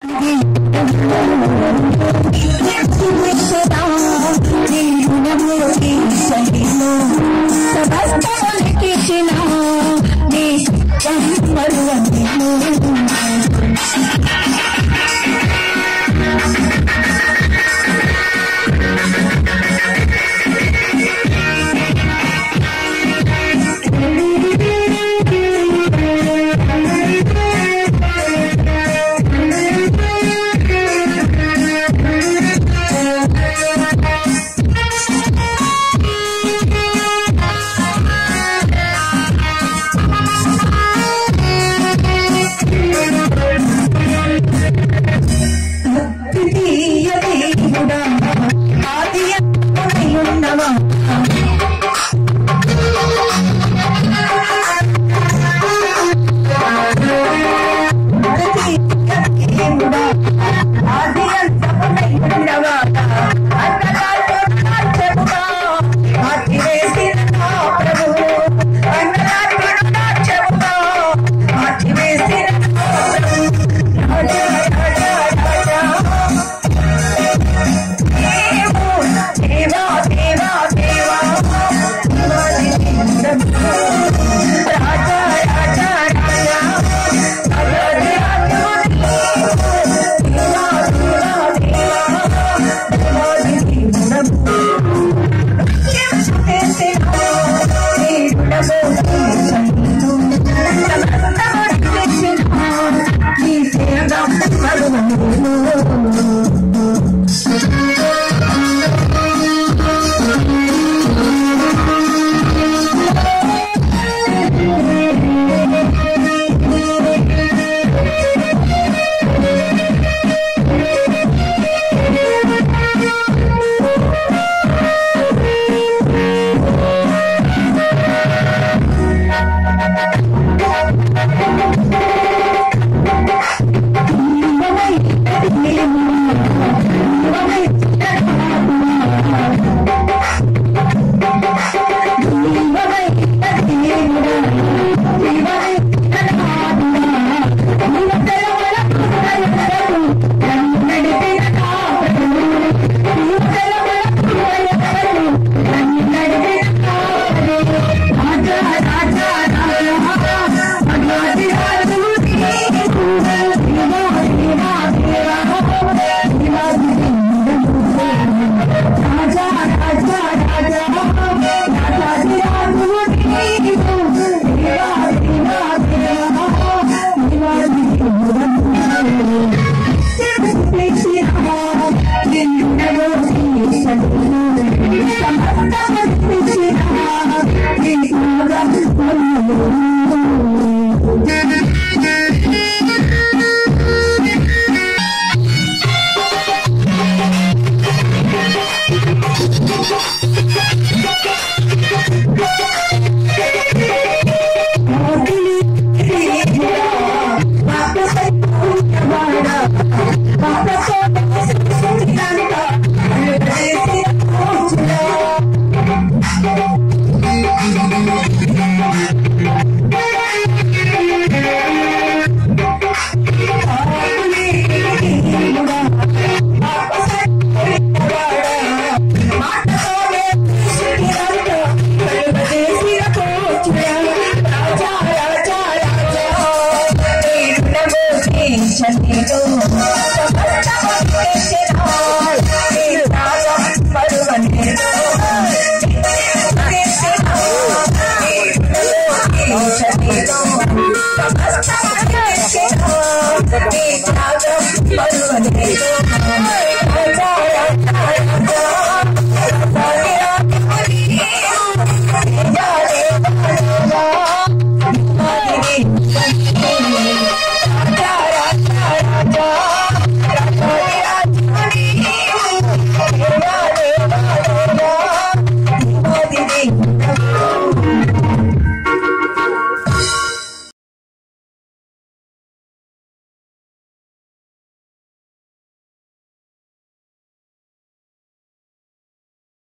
Thank you. นะ Ay. Bye-bye.